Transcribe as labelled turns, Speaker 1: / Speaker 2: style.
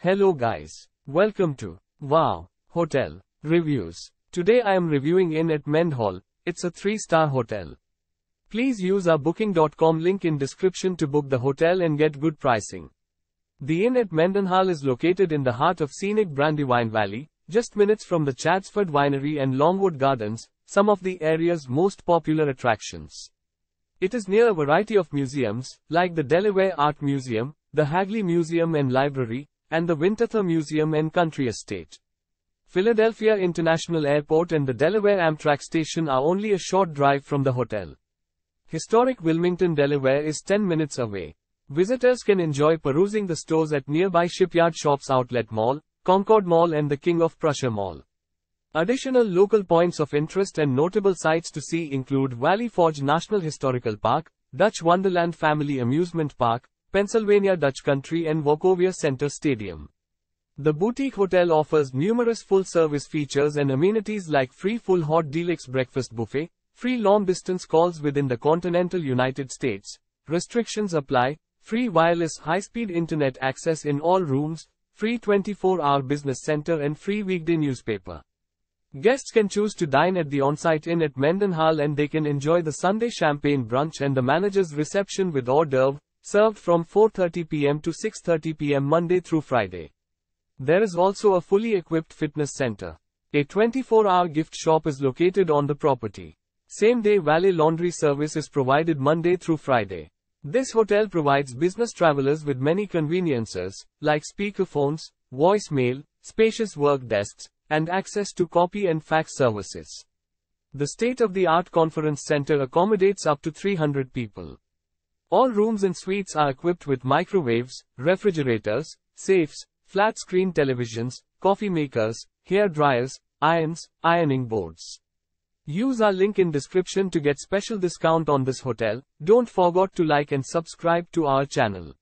Speaker 1: Hello guys. Welcome to Wow Hotel Reviews. Today I am reviewing Inn at Mendenhall. It's a 3-star hotel. Please use our booking.com link in description to book the hotel and get good pricing. The Inn at Mendenhall is located in the heart of scenic Brandywine Valley, just minutes from the Chaddsford Winery and Longwood Gardens, some of the area's most popular attractions. It is near a variety of museums, like the Delaware Art Museum, the Hagley Museum and Library, and the Winterthur Museum and Country Estate. Philadelphia International Airport and the Delaware Amtrak station are only a short drive from the hotel. Historic Wilmington, Delaware is 10 minutes away. Visitors can enjoy perusing the stores at nearby Shipyard Shops Outlet Mall, Concord Mall and the King of Prussia Mall. Additional local points of interest and notable sites to see include Valley Forge National Historical Park, Dutch Wonderland Family Amusement Park, Pennsylvania Dutch Country and Wachovia Center Stadium. The boutique hotel offers numerous full-service features and amenities like free full hot deluxe breakfast buffet, free long-distance calls within the continental United States, restrictions apply, free wireless high-speed internet access in all rooms, free 24-hour business center and free weekday newspaper. Guests can choose to dine at the on-site inn at Mendenhall and they can enjoy the Sunday champagne brunch and the manager's reception with hors d'oeuvre, served from 4.30 p.m. to 6.30 p.m. Monday through Friday. There is also a fully equipped fitness center. A 24-hour gift shop is located on the property. Same-day valet laundry service is provided Monday through Friday. This hotel provides business travelers with many conveniences, like speakerphones, voicemail, spacious work desks, and access to copy and fax services. The state-of-the-art conference center accommodates up to 300 people. All rooms and suites are equipped with microwaves, refrigerators, safes, flat-screen televisions, coffee makers, hair dryers, irons, ironing boards. Use our link in description to get special discount on this hotel. Don't forget to like and subscribe to our channel.